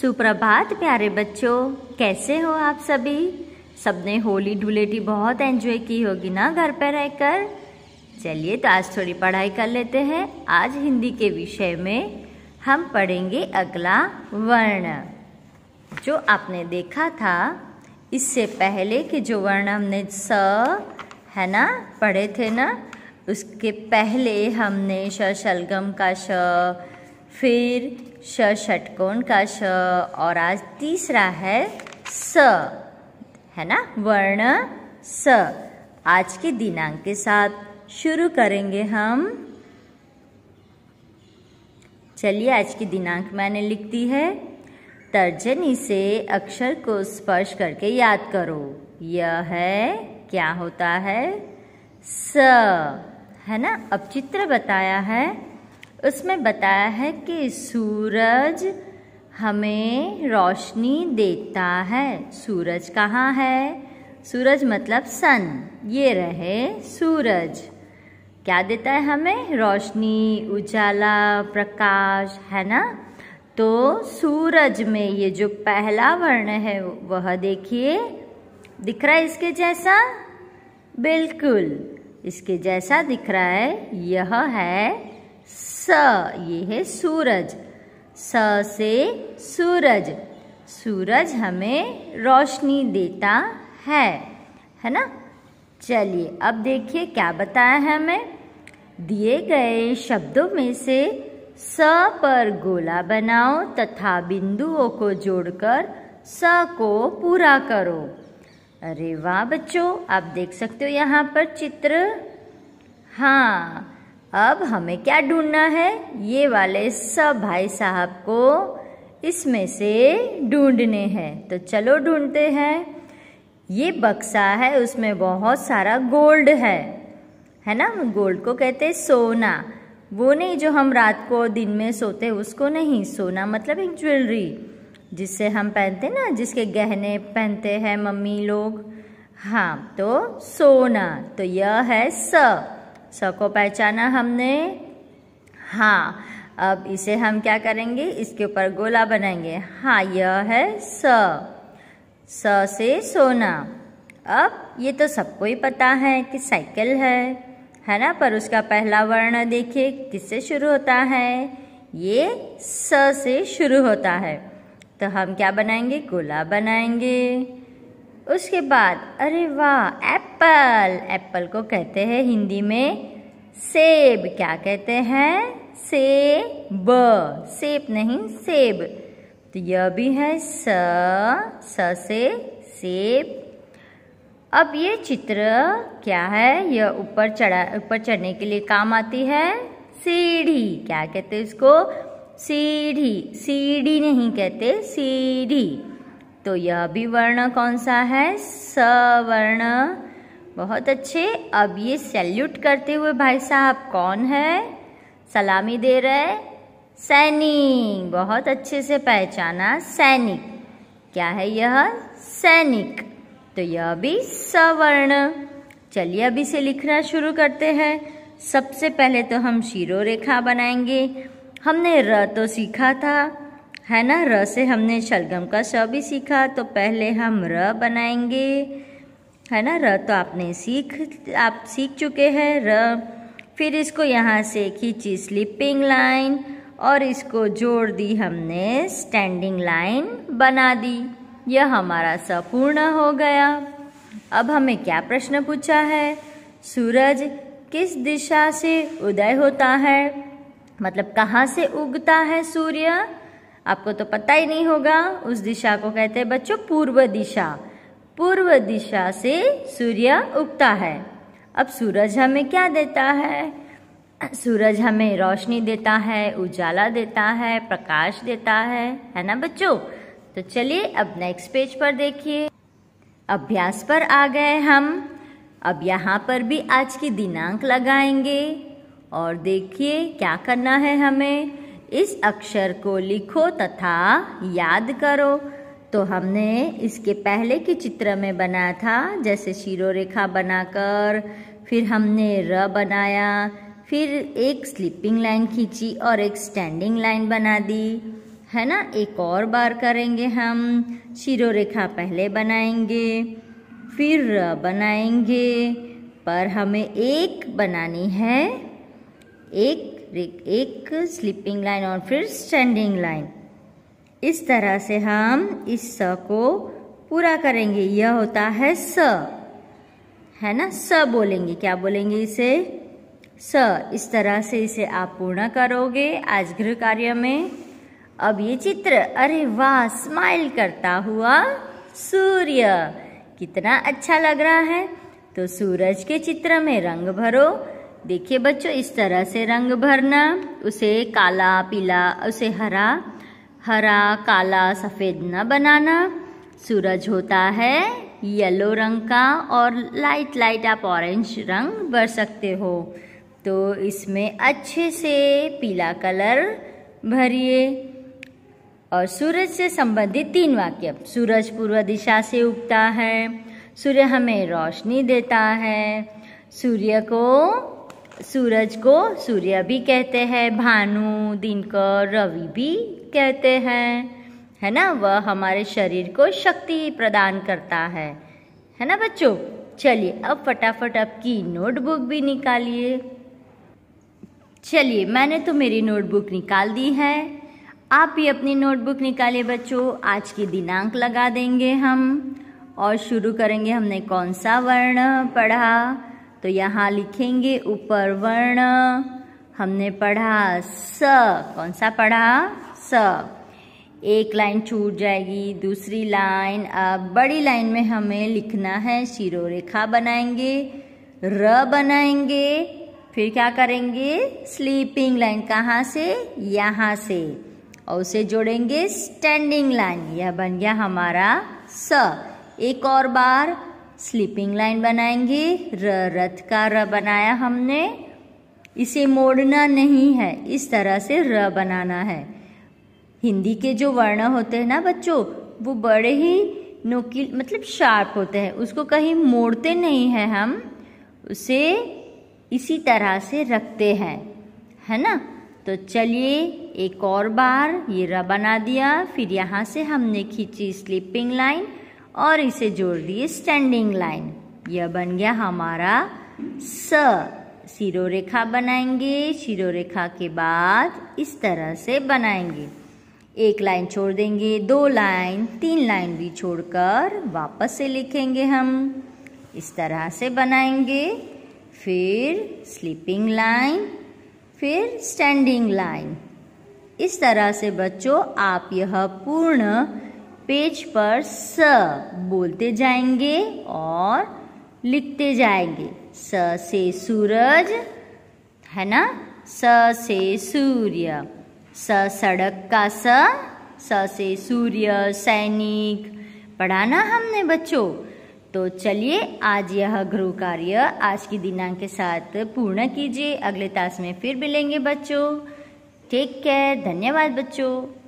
सुप्रभात, प्यारे बच्चों। कैसे हो आप सभी? सबने होली ढुलेटी बहुत एंजॉय की होगी ना घर पर रहकर? चलिए तो आज थोड़ी पढ़ाई कर लेते हैं। आज हिंदी के विषय में हम पढ़ेंगे अगला वर्ण। जो आपने देखा था, इससे पहले कि जो वर्ण हमने स, है ना, पढ़े थे ना, उसके पहले हमने श, शलगम का श फिर श षटकोण का श और आज तीसरा है स, है ना? वर्ण स। आज के दिनांक के साथ शुरू करेंगे हम। चलिए आज की दिनांक मैंने लिख दी है। तर्जनी से अक्षर को स्पर्श करके याद करो। यह है, क्या होता है? स, है ना? अब चित्र बताया है। उसमें बताया है कि सूरज हमें रोशनी देता है। सूरज कहाँ है? सूरज मतलब सन। ये रहे सूरज। क्या देता है हमें? रोशनी, उजाला, प्रकाश, है ना? तो सूरज में ये जो पहला वर्ण है, वह देखिए। दिख रहा है इसके जैसा? बिल्कुल। इसके जैसा दिख रहा है। यह है स, ये है सूरज। स से सूरज। सूरज हमें रोशनी देता है है ना? चलिए, अब देखिए क्या बताया है हमें। दिए गए शब्दों में से स पर गोला बनाओ तथा बिंदुओं को जोड़कर स को पूरा करो। अरे वाह बच्चों, आप देख सकते हो यहाँ पर चित्र? हाँ अब हमें क्या ढूंढना है? ये वाले सब भाई साहब को इसमें से ढूँढने हैं। तो चलो ढूंढते हैं। ये बक्सा है, उसमें बहुत सारा गोल्ड है। है ना? गोल्ड को कहते हैं सोना। वो नहीं जो हम रात को दिन में सोते, उसको नहीं। सोना मतलब एक ज्वेलरी जिससे हम पहनते ना, जिसके गहने पहनते हैं मम्मी लोग। हाँ तो सोना। तो यह है स। स को पहचाना हमने। हाँ अब इसे हम क्या करेंगे? इसके ऊपर गोला बनाएँगे। हाँ यह है स। स से सोना। अब ये तो सबको ही पता है कि साइकिल है है ना? पर उसका पहला वर्ण देखिए, किससे शुरू होता है? ये स से शुरू होता है। तो हम क्या बनाएँगे? गोला बनाएँगे। उसके बाद, अरे वाह एप्पल। एप्पल को कहते हैं हिंदी में सेब। क्या कहते हैं? सेब। सेब नहीं, सेब। तो यह भी है स स से सेब। अब ये चित्र क्या है? यह ऊपर चढ़ा, ऊपर चढ़ने के लिए काम आती है सीढ़ी। क्या कहते हैं इसको? सीढ़ी। सीढ़ी नहीं कहते, सीढ़ी। तो यह भी वर्ण कौन सा है? स वर्ण बहुत अच्छे। अब ये सैल्यूट करते हुए भाई साहब कौन है? सलामी दे रहे सैनिक, बहुत अच्छे से पहचाना सैनिक। क्या है यह? सैनिक। तो यह भी सवर्ण। चलिए अभी से लिखना शुरू करते हैं। सबसे पहले तो हम शीरो रेखा बनाएँगे। हमने र तो सीखा था, है ना? र से हमने शलगम का श भी सीखा। तो पहले हम र बनाएँगे। है ना? र तो आपने सीख, आप सीख चुके हैं। र, फिर इसको यहाँ से खींची स्लिपिंग लाइन और इसको जोड़ दी हमने स्टैंडिंग लाइन बना दी। यह हमारा संपूर्ण हो गया। अब हमें क्या प्रश्न पूछा है? सूरज किस दिशा से उदय होता है? मतलब कहाँ से उगता है सूर्य? आपको तो पता ही नहीं होगा, उस दिशा को कहते हैं बच्चों पूर्व दिशा। पूर्व दिशा से सूर्य उगता है। अब सूरज हमें क्या देता है? सूरज हमें रोशनी देता है, उजाला देता है, प्रकाश देता है है ना बच्चों? तो चलिए अब नेक्स्ट पेज पर देखिए। अभ्यास पर आ गए हम। अब यहाँ पर भी आज की दिनांक लगाएँगे। और देखिए क्या करना है हमें। इस अक्षर को लिखो तथा याद करो। तो हमने इसके पहले के चित्र में बनाया था, जैसे शीरो रेखा बनाकर, फिर हमने र बनाया, फिर एक स्लीपिंग लाइन खींची और एक स्टैंडिंग लाइन बना दी। है ना? एक और बार करेंगे हम शिरो रेखा पहले बनाएँगे, फिर र बनाएँगे, पर हमें एक बनानी है, एक एक स्लीपिंग लाइन और फिर स्टैंडिंग लाइन इस तरह से हम इस स को पूरा करेंगे। यह होता है स। है ना? स बोलेंगे। क्या बोलेंगे इसे? स। इस तरह से इसे आप पूर्ण करोगे आज गृह कार्य में। अब ये चित्र, अरे वाह स्माइल करता हुआ सूर्य। कितना अच्छा लग रहा है। तो सूरज के चित्र में रंग भरो। देखिए बच्चों, इस तरह से रंग भरना। उसे काला, पीला, उसे हरा हरा, काला, सफ़ेद न बनाना। सूरज होता है, येलो रंग का और लाइट लाइट आप ऑरेंज रंग भर सकते हो। तो इसमें अच्छे से पीला कलर भरिए। और सूरज से संबंधित तीन वाक्य। सूरज पूर्व दिशा से उगता है, सूर्य हमें रोशनी देता है। सूर्य को, सूरज को सूर्य भी कहते हैं, भानु, दिनकर, रवि भी कहते हैं, है ना? वह हमारे शरीर को शक्ति प्रदान करता है। है ना बच्चों? चलिए, अब फटाफट आपकी नोटबुक भी निकालिए। चलिए, मैंने तो मेरी नोटबुक निकाल दी है। आप भी अपनी नोटबुक निकालिए बच्चों। आज की दिनांक लगा देंगे हम। और शुरू करेंगे हमने कौन सा वर्ण पढ़ा? तो यहाँ लिखेंगे ऊपर वर्ण। हमने पढ़ा स। कौन सा पढ़ा? स एक लाइन छूट जाएगी, दूसरी लाइन। अब बड़ी लाइन में हमें लिखना है शिरो रेखा बनाएँगे, र बनाएँगे, फिर क्या करेंगे? स्लीपिंग लाइन कहाँ से? यहाँ से। और उसे जोड़ेंगे स्टैंडिंग लाइन यह बन गया हमारा स। एक और बार स्लीपिंग लाइन बनाएँगे, र, रथ का र बनाया हमने। इसे मोड़ना नहीं है, इस तरह से र बनाना है। हिंदी के जो वर्ण होते हैं ना बच्चों, वो बड़े ही नोकील मतलब शार्प होते हैं। उसको कहीं मोड़ते नहीं हैं हम, उसे इसी तरह से रखते हैं, है ना? तो चलिए, एक और बार ये र बना दिया, फिर यहाँ से हमने खींची स्लीपिंग लाइन और इसे जोड़ दिए स्टैंडिंग लाइन यह बन गया हमारा स। सिरो रेखा बनाएँगे शिरो रेखा के बाद इस तरह से बनाएँगे। एक लाइन छोड़ देंगे, दो लाइन, तीन लाइन भी छोड़कर वापस से लिखेंगे हम। इस तरह से बनाएँगे, फिर स्लीपिंग लाइन फिर स्टैंडिंग लाइन इस तरह से बच्चों, आप यह पूर्ण पेज पर स बोलते जाएँगे और लिखते जाएँगे। स से सूरज, है ना? स से सूर्य। स सड़क का स स से सूर्य, सैनिक। पढ़ाना हमने बच्चों। तो चलिए आज यह गृह कार्य आज की दिनांक के साथ पूर्ण कीजिए। अगले तास में फिर मिलेंगे बच्चों। टेक केयर धन्यवाद बच्चों।